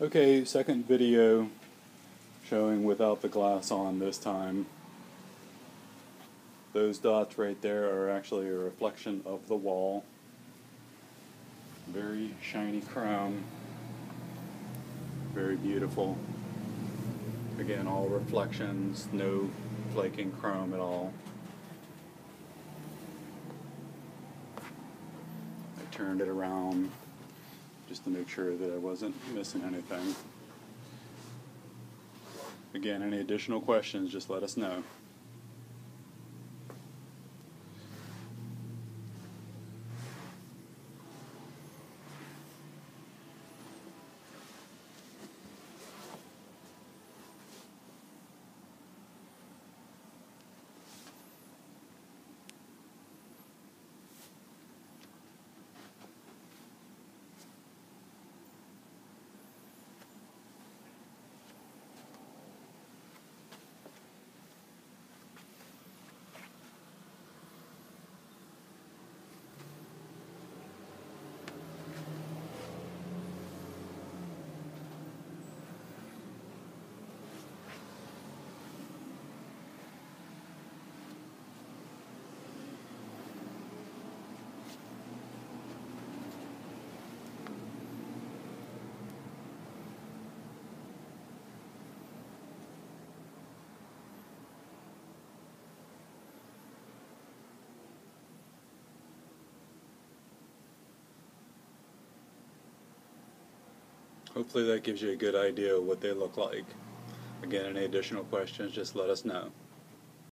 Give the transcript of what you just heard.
Okay, second video showing without the glass on this time. Those dots right there are actually a reflection of the wall. Very shiny chrome. Very beautiful. Again, all reflections, no flaking chrome at all. I turned it around just to make sure that I wasn't missing anything. Again, any additional questions, just let us know. Hopefully that gives you a good idea of what they look like. Again, any additional questions, just let us know.